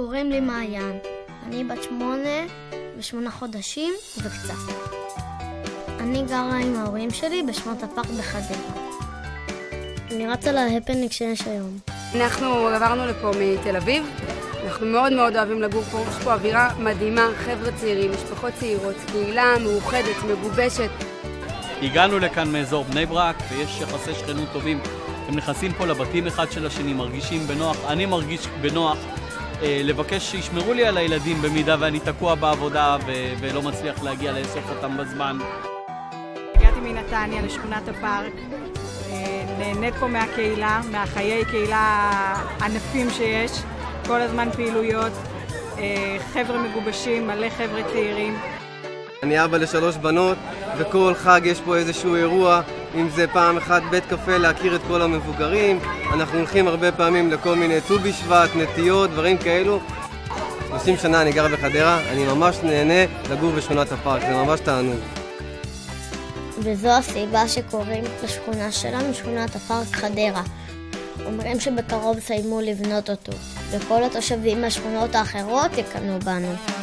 קוראים לי מעיין. אני בת שמונה ושמונה חודשים וקצת. אני גרה עם ההורים שלי בשמות הפארק בחדרה. אני רצה להפניק שיש היום. אנחנו עברנו לפה מתל אביב, אנחנו מאוד מאוד אוהבים לגור פה, יש פה אווירה מדהימה, חבר'ה צעירים, משפחות צעירות, קהילה מאוחדת, מגובשת. הגענו לכאן מאזור בני ברק ויש יחסי שכנות טובים. הם נכנסים פה לבתים אחד של השני, מרגישים בנוח, אני מרגיש בנוח לבקש שישמרו לי על הילדים במידה ואני תקוע בעבודה ו- ולא מצליח להגיע לאסוף אותם בזמן. הגעתי מנתניה לשכונת הפארק, אה, נהנית פה מהקהילה, מהחיי קהילה הענפים שיש, כל הזמן פעילויות, אה, חבר'ה מגובשים, מלא חבר'ה צעירים. אני אבא לשלוש בנות, וכל חג יש פה איזשהו אירוע, אם זה פעם אחת בית קפה להכיר את כל המבוגרים, אנחנו הולכים הרבה פעמים לכל מיני ט"ו בשבט, נטיות, דברים כאלו. 30 שנה אני גר בחדרה, אני ממש נהנה לגור בשכונת הפארק, זה ממש תענוג. וזו הסיבה שקוראים לשכונה שלנו שכונת הפארק חדרה. אומרים שבקרוב סיימו לבנות אותו, וכל התושבים מהשכונות האחרות יקנו בנו.